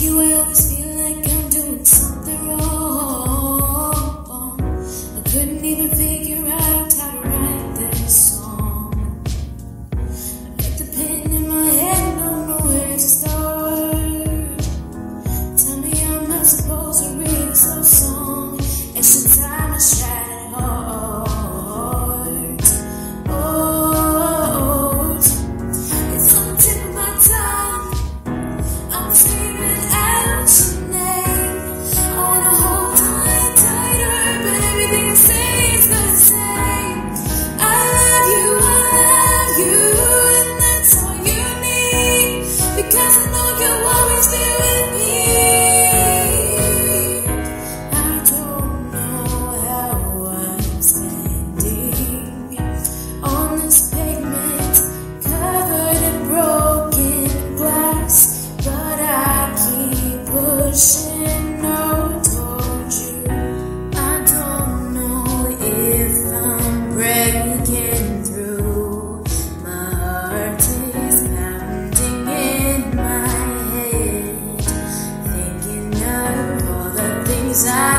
you, I always feel like I'm doing something wrong. I couldn't even figure out. things I